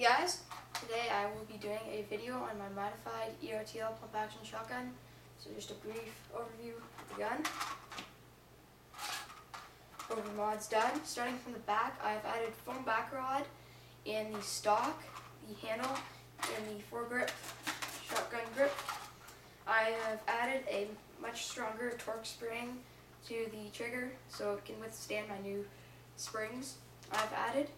Hey guys, today I will be doing a video on my modified ERTL pump action shotgun. So just a brief overview of the gun. Over mods done. Starting from the back, I have added foam backer rod in the stock, the handle, and the foregrip shotgun grip. I have added a much stronger torque spring to the trigger so it can withstand my new springs I've added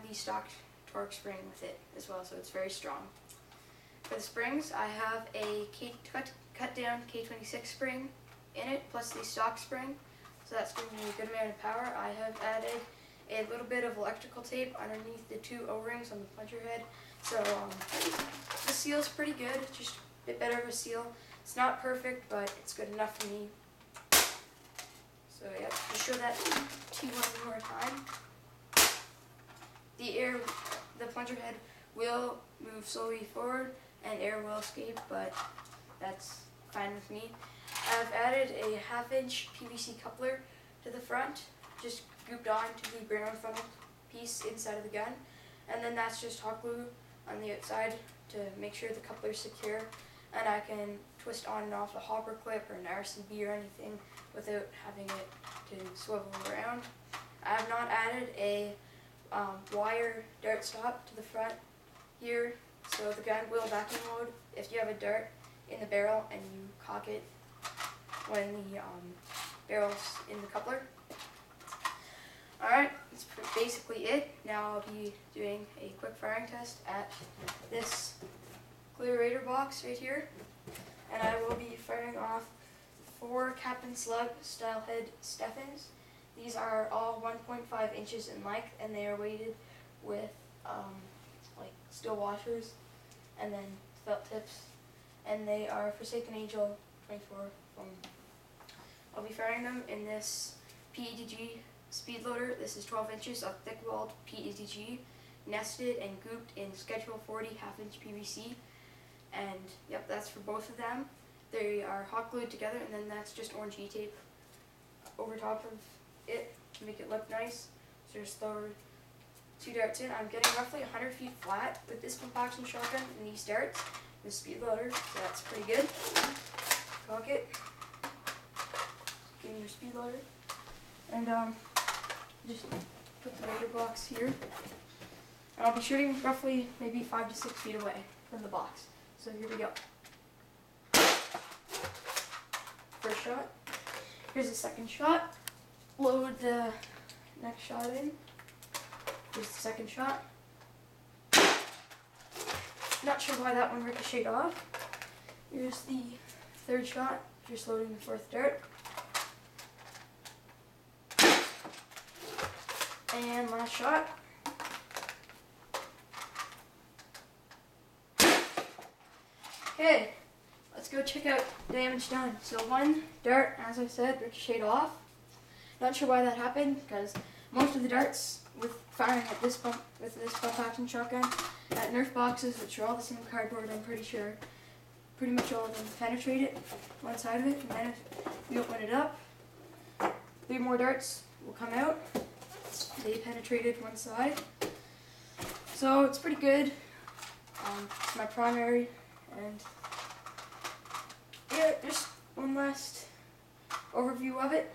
have the stock torque spring with it as well, so it's very strong. For the springs, I have a K cut, cut down K26 spring in it, plus the stock spring, so that's giving me a good amount of power. I have added a little bit of electrical tape underneath the two O-rings on the plunger head, so um, the seal's pretty good, just a bit better of a seal. It's not perfect, but it's good enough for me. So yeah, just show that to you one more time plunger head will move slowly forward and air will escape, but that's fine with me. I've added a half inch PVC coupler to the front, just grouped on to the brown funnel piece inside of the gun. And then that's just hot glue on the outside to make sure the coupler is secure. And I can twist on and off a hopper clip or an RCB or anything without having it to swivel around. I have not added a um, wire dart stop to the front here. So the gun will vacuum load if you have a dart in the barrel and you cock it when the um, barrel's in the coupler. Alright, that's basically it. Now I'll be doing a quick firing test at this Clearator box right here. And I will be firing off four Captain Slug style head Stefans. These are all 1.5 inches in length and they are weighted with um, like steel washers and then felt tips. And they are Forsaken Angel 24 foam. I'll be firing them in this PETG speed loader. This is 12 inches of thick walled PETG nested and grouped in Schedule 40 half inch PVC. And yep, that's for both of them. They are hot glued together and then that's just orange E-tape over top of it make it look nice. So just throw two darts in. I'm getting roughly 100 feet flat with this pump action shotgun and these darts. The speed loader, so that's pretty good. Cock it. Me your speed loader. And um, just put the loader box here. And I'll be shooting roughly maybe five to six feet away from the box. So here we go. First shot. Here's the second shot load the next shot in. Here's the second shot. Not sure why that one ricocheted off. Here's the third shot, just loading the fourth dart. And last shot. Okay, let's go check out damage done. So one dart, as I said, ricocheted off. Not sure why that happened, because most of the darts with firing at this pump with this pump action shotgun at Nerf boxes, which are all the same cardboard, I'm pretty sure, pretty much all of them penetrate it, one side of it, and then if we open it up, three more darts will come out. They penetrated one side. So it's pretty good. Um, it's my primary, and yeah, just one last overview of it.